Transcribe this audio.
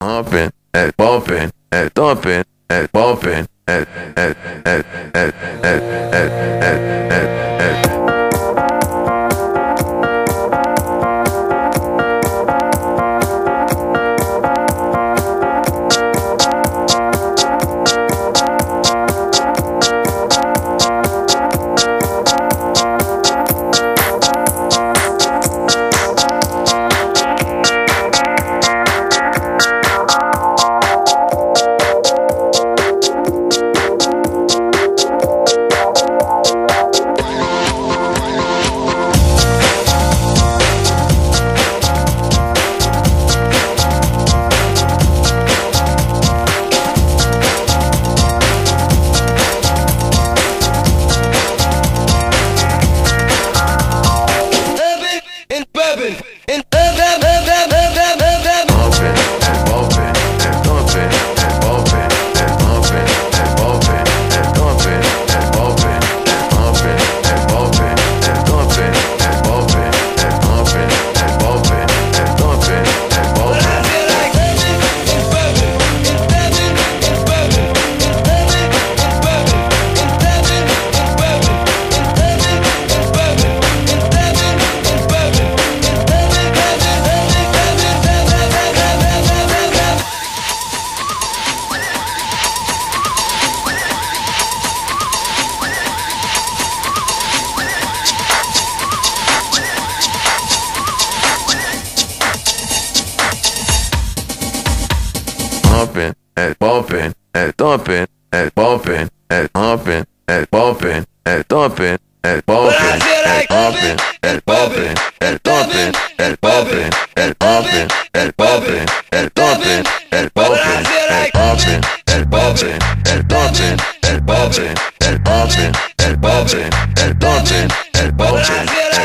humping, and bumping, and thumping, and bumping, and and and and and and and and and. And bumping and thumping and bumping and humping and bumping and thumping and bumping and bumping and bumping and thumping and bumping and bumping and bumping and thumping and bumping and bumping and bumping and thumping and bumping and bumping and bumping and thumping and But I bumping. feel